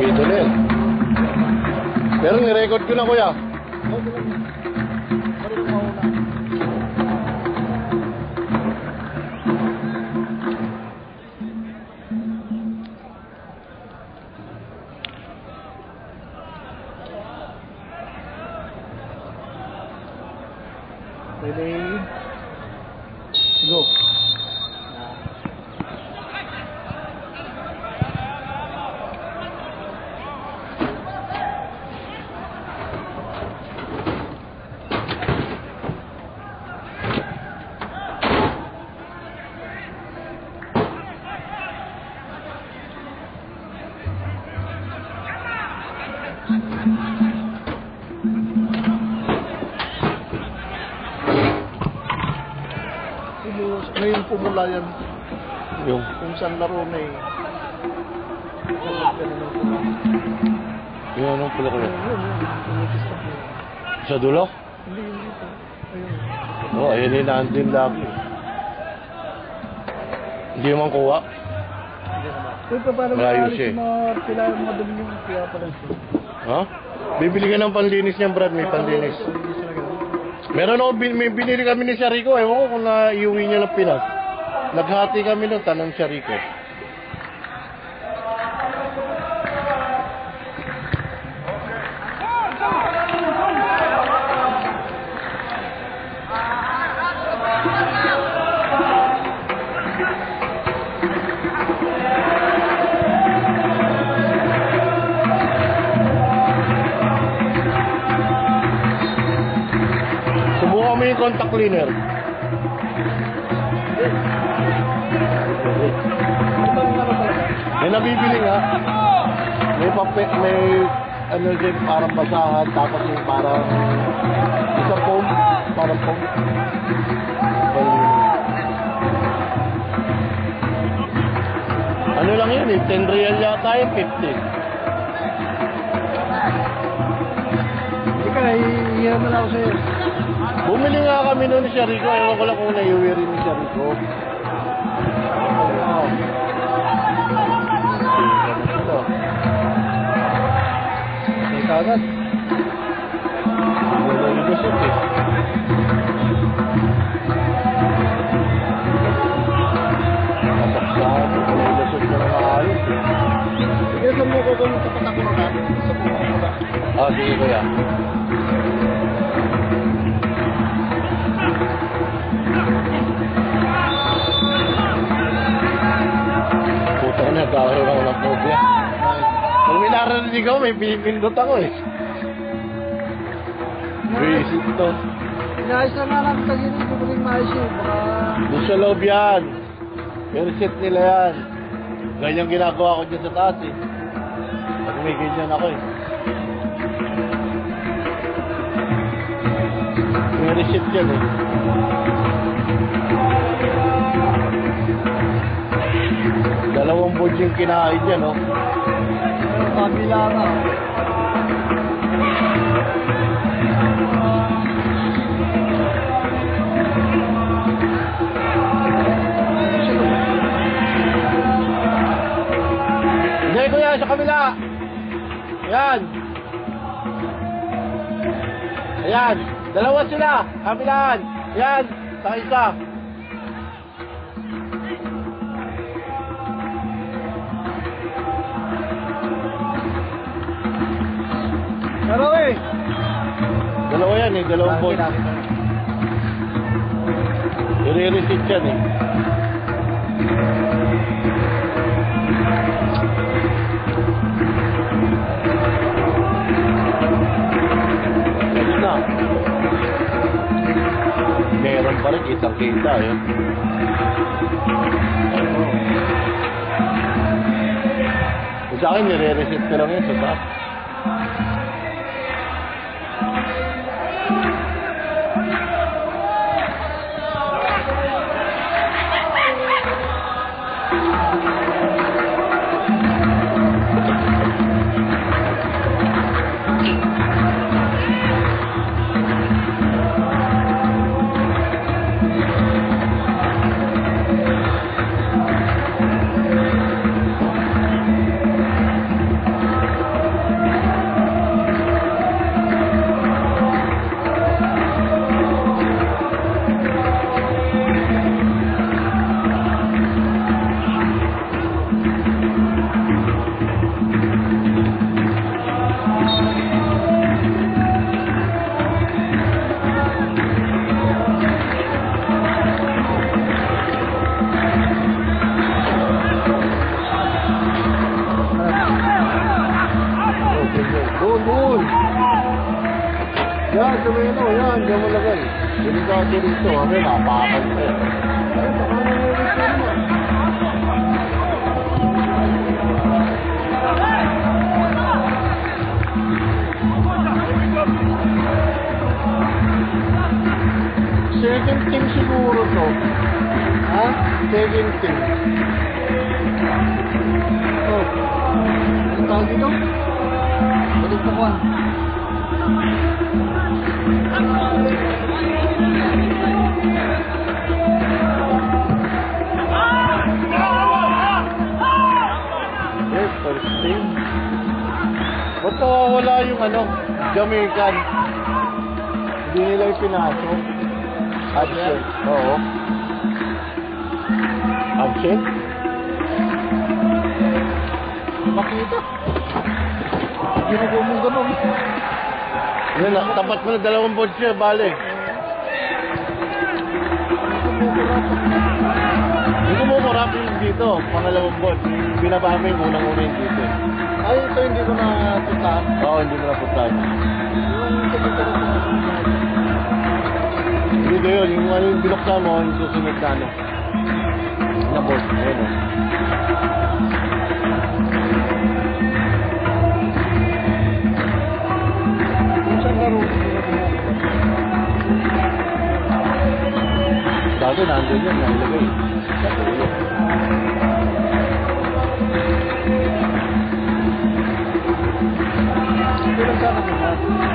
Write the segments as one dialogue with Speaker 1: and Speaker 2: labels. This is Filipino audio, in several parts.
Speaker 1: Na yan. Pero nirecord ko na kuya.
Speaker 2: Ready? Laro na eh.
Speaker 1: Yung anong pala
Speaker 2: po.
Speaker 1: Sa dulo?
Speaker 2: Hindi, hindi po. Ayun.
Speaker 1: Oo, oh, ayun yung nandun lagi. Hindi man kuha.
Speaker 2: Pa, paano
Speaker 1: Malayo siya eh.
Speaker 2: yung mga pila yung mga dumi yung kaya pala siya?
Speaker 1: Ha? Bibili ka ng panlinis niyan, Brad. May panlinis. Meron ako, bin- may binili kami ni Shariko. Ewan ko kung na-iuwi niya ng Pinas. Naghati kami nun, tanong Shariko. Contact cleaner. May nabibili nga. May pape, may ano din parang basahan, tapos yung parang isa foam, parang foam. Ano lang yun eh, 10 real yata yun, 50.
Speaker 2: Hindi ka, iiyan na lang ako sa'yo.
Speaker 1: Bumili nga kami noon ni Shariko, ewan ko lang kung naiuwi rin ni Shariko. Oh.
Speaker 2: May kagad.
Speaker 1: Wala yung lusot eh. Kapaksahan, wala yung lusot na ng ayos eh.
Speaker 2: Sige, saan mo ko ba?
Speaker 1: Ah, sige kuya. Narinig ako, may pinipindot ako eh. Visit to.
Speaker 2: Inaayos na nga lang gini, hindi ko rin maayos yun. Baka...
Speaker 1: Doon sa loob yan. May nila yan. Ganyan ginagawa ko dyan sa taas eh. Pag may ganyan ako eh. May receipt yan eh. Dalawang board yung kinain dyan oh.
Speaker 2: Kabila na.
Speaker 1: Hindi kuya, sa kabila. Ayan. Ayan. Dalawa sila. Kabilaan. Ayan. Sa isa. Yan eh. Dalawang board. I-receipt yan eh. Ayun na. Meron pa rin, kitang kita yun. Ano? Kung sa akin, nire-receipt ko lang yun sa taas. Delikado rito, kami napakan pa yan.
Speaker 2: Ay, baka nangyayari ka naman.
Speaker 1: Second team siguro to.
Speaker 2: Ha?
Speaker 1: Second team. Ba't nawawala yung ano, Jamaican? Hindi nila ipinasok. Absent. Oo. Absent?
Speaker 2: Makita. Ginagawa mong ganun.
Speaker 1: Yan, tapat mo na dalawang siya, bale. Hindi mo marap yung dito, pangalawang board. Binaba mo yung unang-una yung dito.
Speaker 2: Ay, ito hindi ko natutaan.
Speaker 1: Oo, hindi mo napuntahan.
Speaker 2: Yung tumuturo ko
Speaker 1: yun, yung ano yung binuksan mo, yung susunod na ano. Na board. Ayun o.
Speaker 2: Kung saan laro, hindi ko tumuturo.
Speaker 1: Dati nandun yan, Thank you.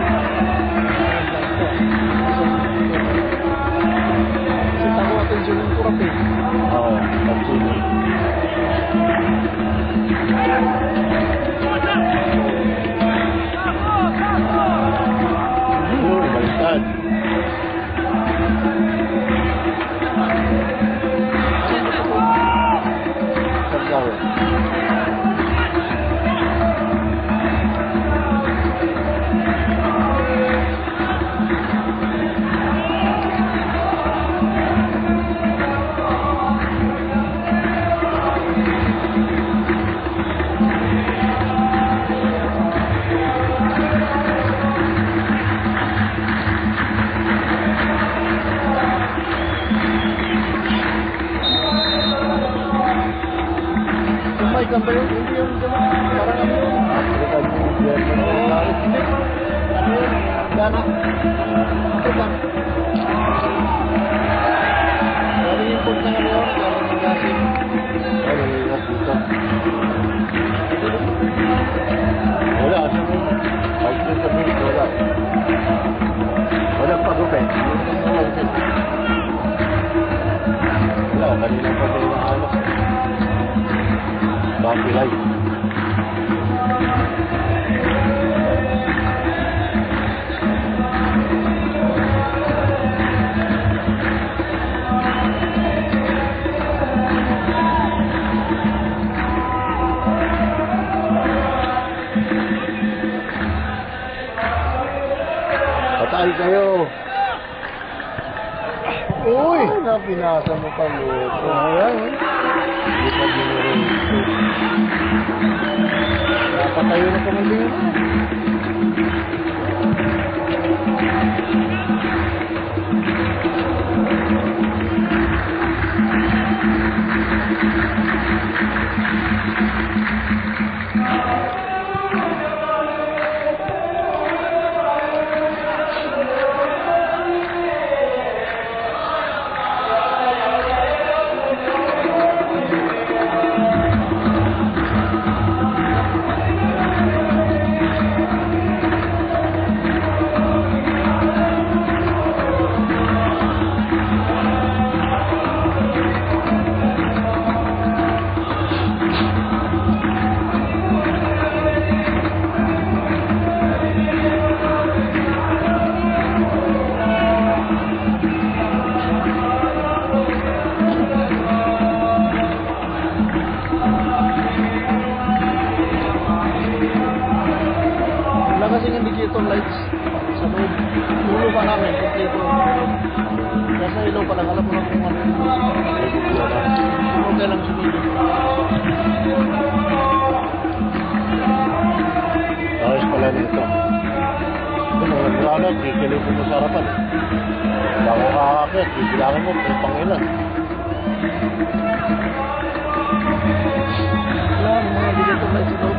Speaker 1: Kayo. Uy! Na pinasa mo pa mo.
Speaker 2: Ayan.
Speaker 1: Hindi pa dinurito.
Speaker 2: Napatayo na pamilya yun. Wala lights sa loob. Ulo pa namin, kompleto. Nasa ilaw pa lang, alam mo lang kung ano. Ka lang sumili.
Speaker 1: Ayos pala nito. Ito, mga ano, kikilipin mo sa harapan. Bago ka kakakit, bibilangin mo kung pangilan.
Speaker 2: May mga indicator lights sa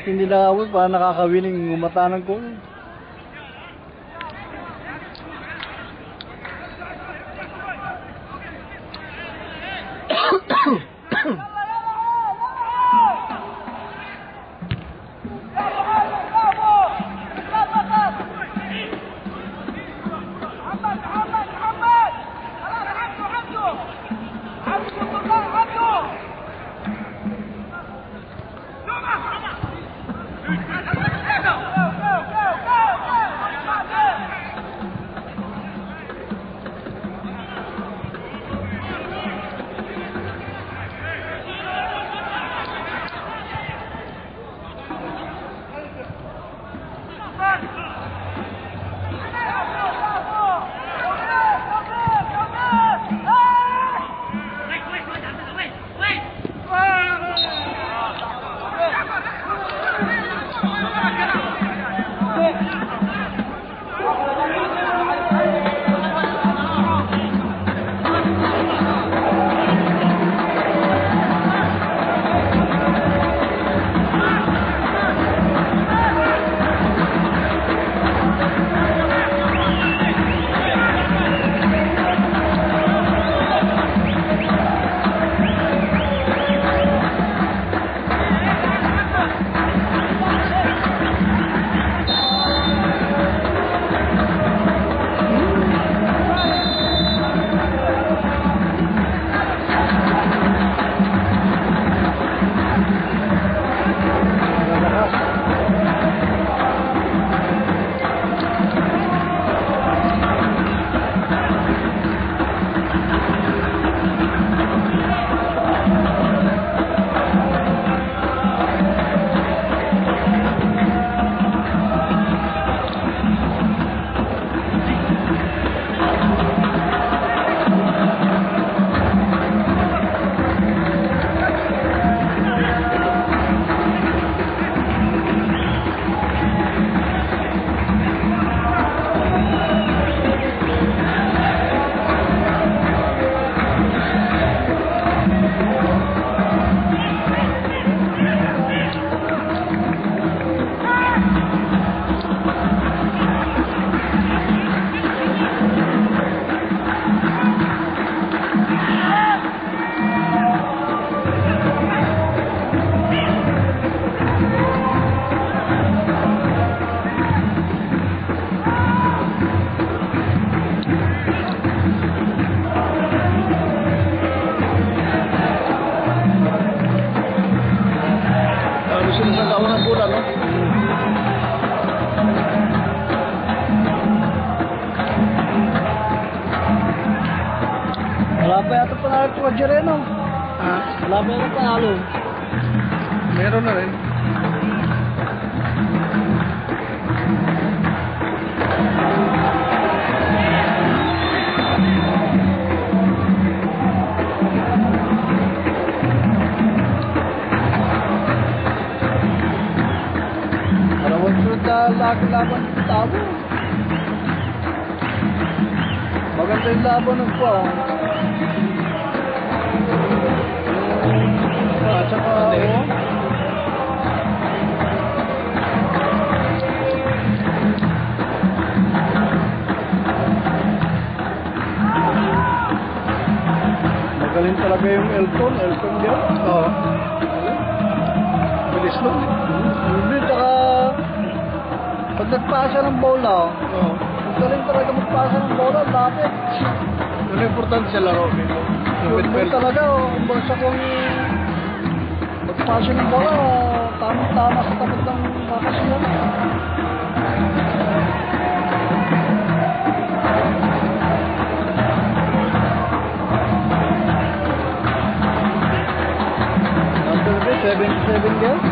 Speaker 2: Kahit hindi na ako, parang nakakawiling umata ng goal. Elton. Elton yun.
Speaker 3: Oo. Bilis nun.
Speaker 2: Hindi, tsaka pag nagpasa ng bola,
Speaker 3: Oo.
Speaker 2: ang galing talaga magpasa ng bola, lapit.
Speaker 3: Ano importante sa laro? Yung midfield.
Speaker 2: talaga, oh, ang bangsa kong magpasa ng bola, tamang-tama sa tapat ng makasinan. 27 years.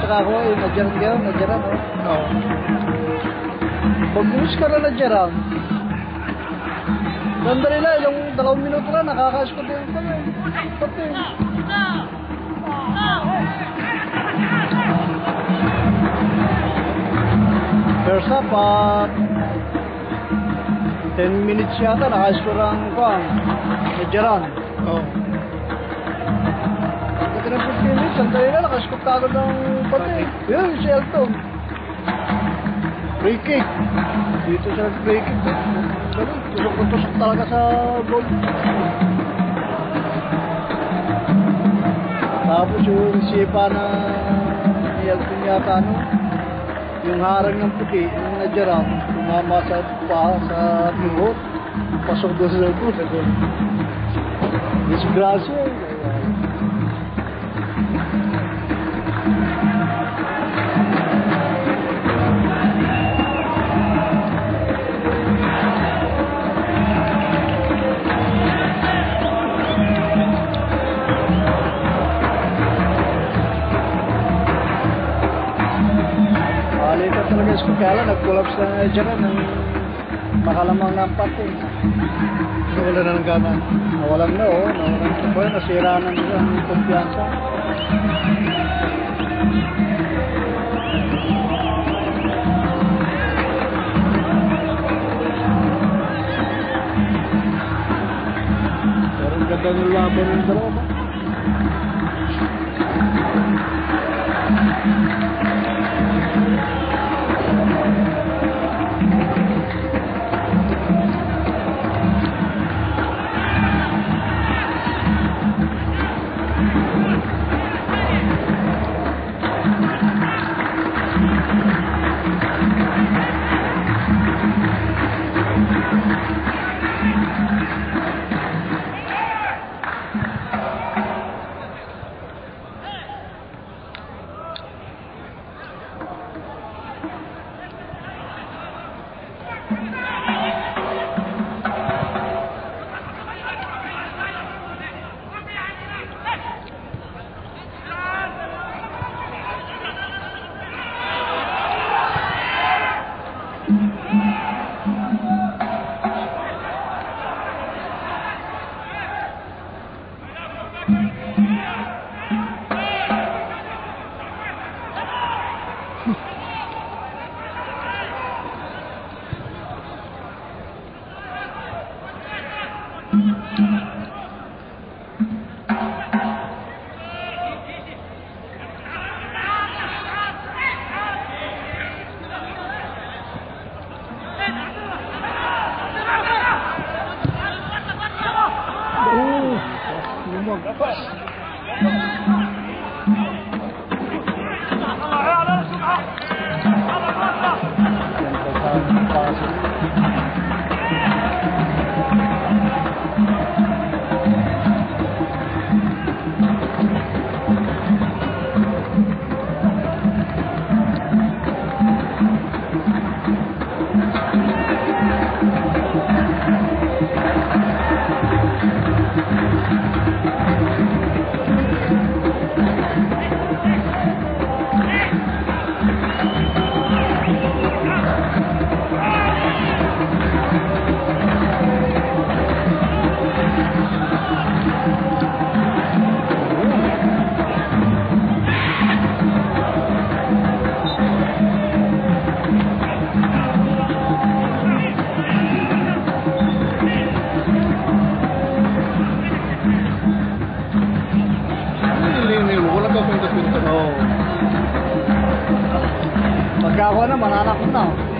Speaker 2: Laban ng patsaka ko, yung nadyaran ka, nadyaran, oh.
Speaker 3: Oo.
Speaker 2: Pag-use ka na nadyaran, ganda nila, yung dalawang minuto na, nakakaskot yung kami. Pati. First half, ah, 10 minutes yata, nakascore ang kwan, nadyaran.
Speaker 3: Oo.
Speaker 2: Pagka ng 15 minutes, sandali na, nakaskop ka agad ng pati. Yun, si Elton. Free kick. Dito siya free kick. Tusok na tusok talaga sa goal. Tapos yung sipa na ni Elton yata, ano, yung harang ng puti, yung nadyaram, tumama sa pa, sa tuhod. Pasok doon sa goal. Disgrasya eh. Talaga sa kaya nag-collapse na dyan ng makalamang ng pati.
Speaker 3: Nawala na ng gana.
Speaker 2: Nawalan na oh, nawalan na ba, nasira na nila ang kumpiyansa. Pero ang ganda ng laban ng ako na, mananakit na. Oh.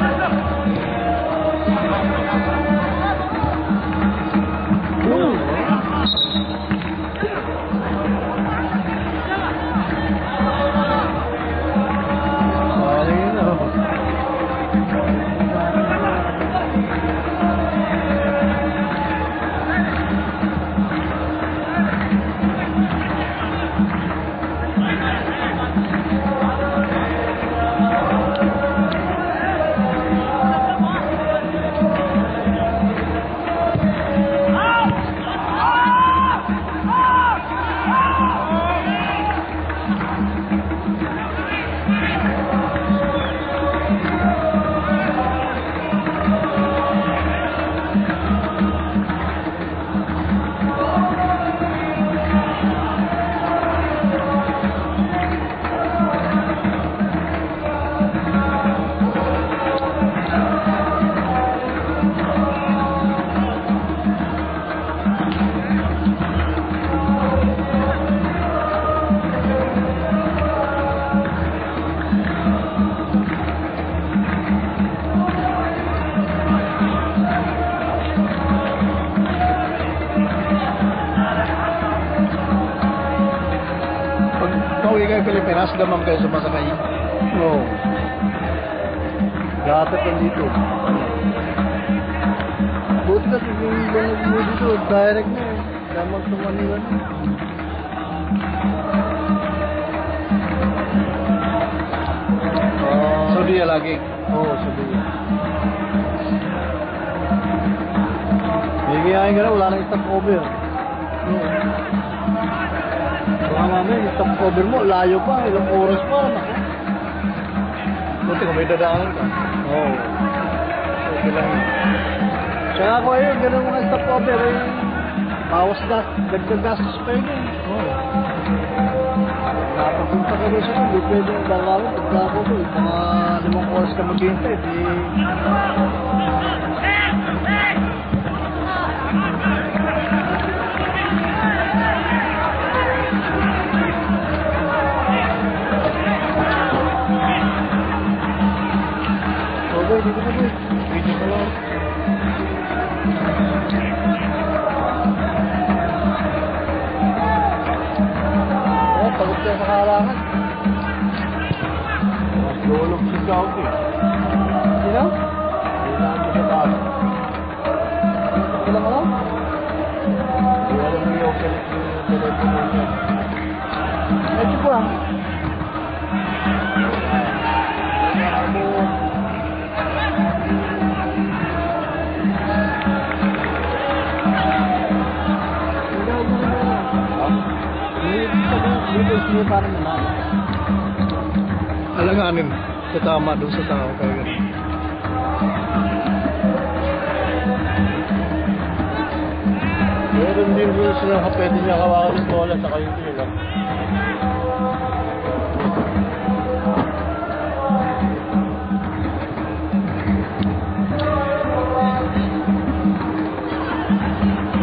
Speaker 2: Dalawa. Sayang damang kayo sumasakay. Oo. Dati pa dito. Buti na yung ilang mo dito, direct na eh. Damang sa Manila na. Ah,
Speaker 3: Saudiya lagi.
Speaker 2: Oo, sabi niya. Mamaya, yung stop over mo, layo pa, ilang oras pa. Naku.
Speaker 3: Buti kung may dadaanan ka.
Speaker 2: Oo.
Speaker 3: Okay lang.
Speaker 2: Kaya ako ayun, ganun mga stop over, eh, bawas gas, dagdag gastos pa yun eh. Oo. Nakapunta ka rin siya, hindi pwede yung dalawin. Pagka ako ko, yung mga limang oras ka maghihintay, di...
Speaker 1: Tulog si Gauti.
Speaker 2: Sino?
Speaker 1: Kailangan ko sa taas.
Speaker 2: Sila mo lang?
Speaker 1: Hindi alam mo yung telepono niya.
Speaker 2: Medyo po ah. Alanganin sa tama doon sa tao kaya ganun.
Speaker 1: Meron din rules na pwede niya hawakan ng bola sa kayo nila.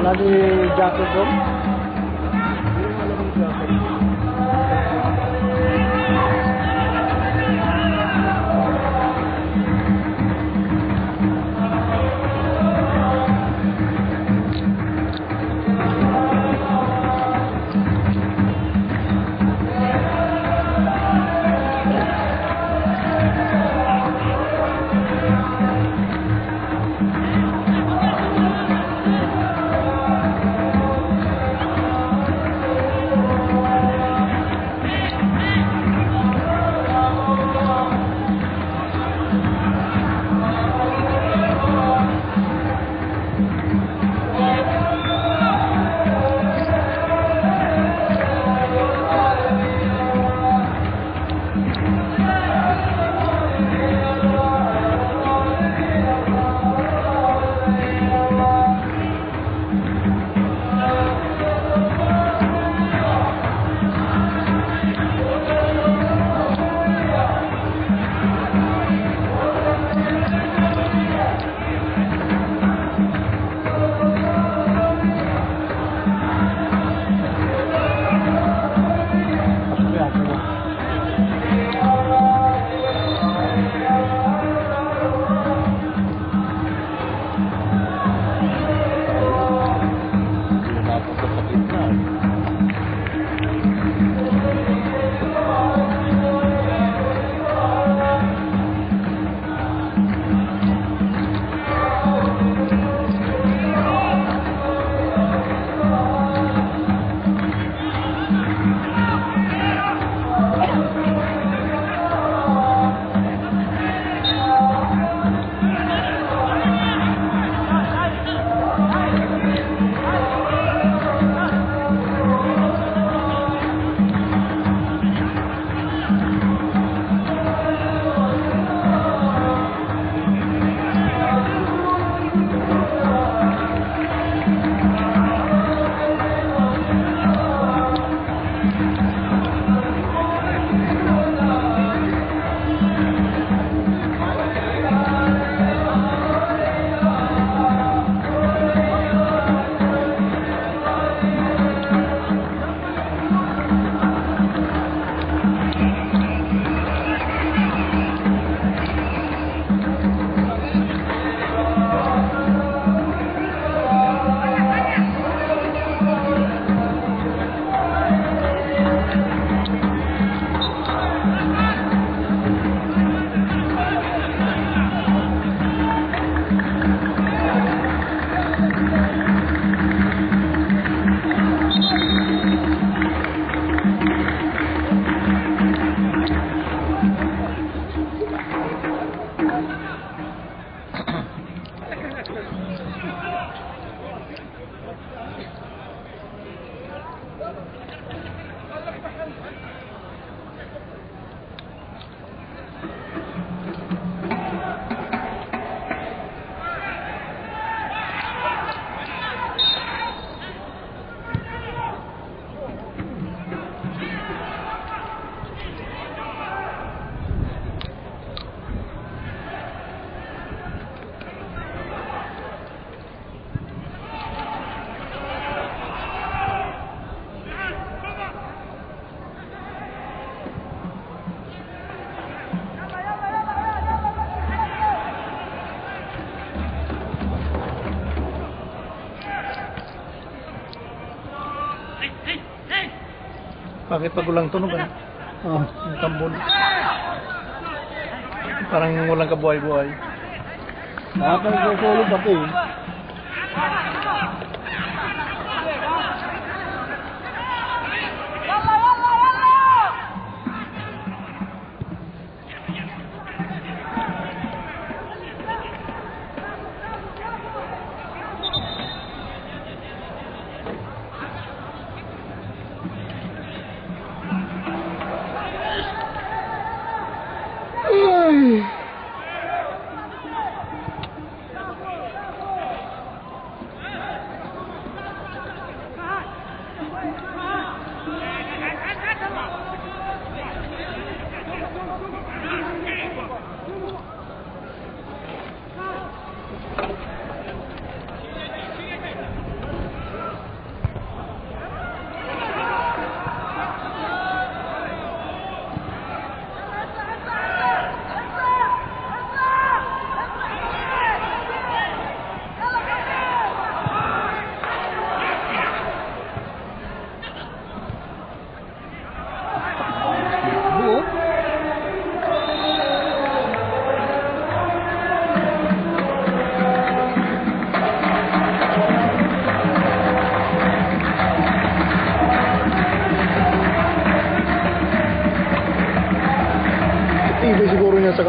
Speaker 2: Wala di jacket doon?
Speaker 3: Bakit pag walang tunog ah?
Speaker 2: Ah.
Speaker 3: Yung tambol. Parang walang kabuhay-buhay.
Speaker 2: Dapat nagsusulod ako eh.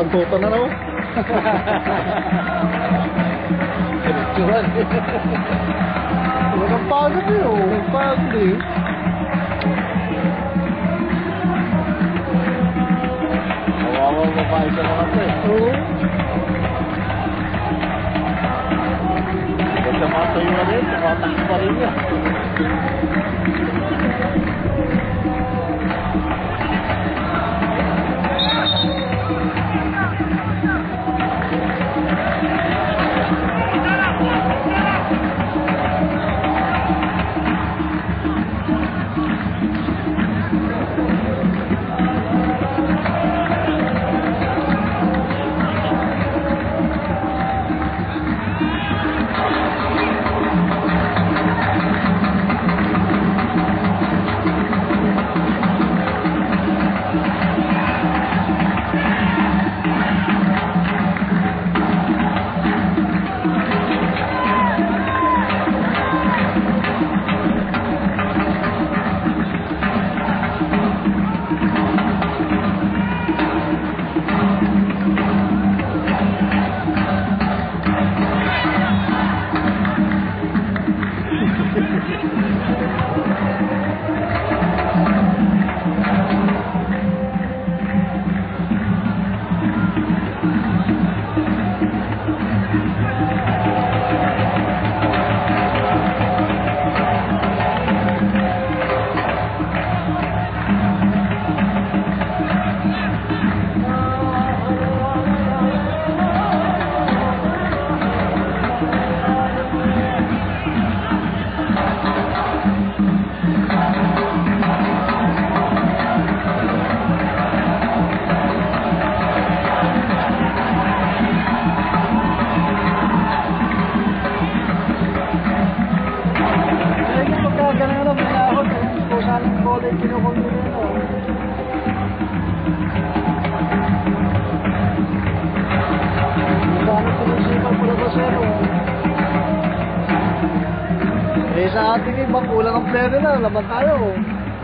Speaker 2: Siguro niya sa kantotan na no?
Speaker 3: Diretsuhan.
Speaker 2: Walang pagod eh, oh. Walang pagod eh. Kawawa babae sa mga to eh.
Speaker 3: Oo.
Speaker 2: Basta matayo na rin,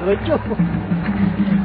Speaker 3: Hocam.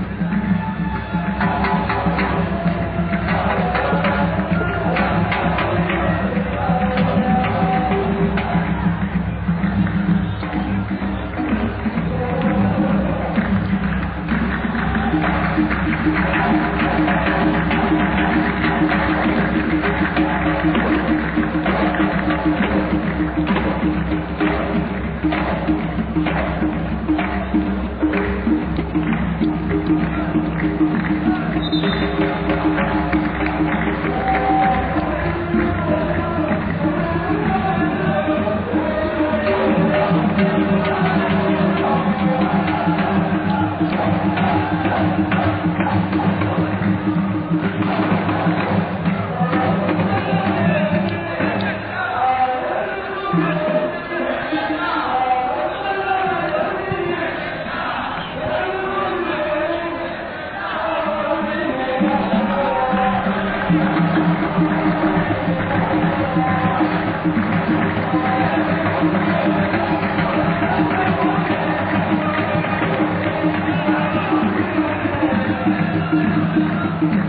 Speaker 3: Thank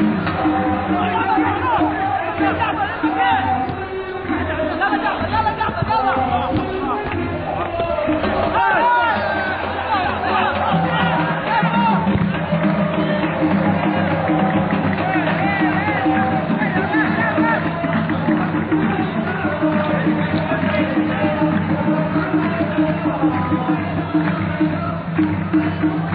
Speaker 3: you. Diretso. Tapos?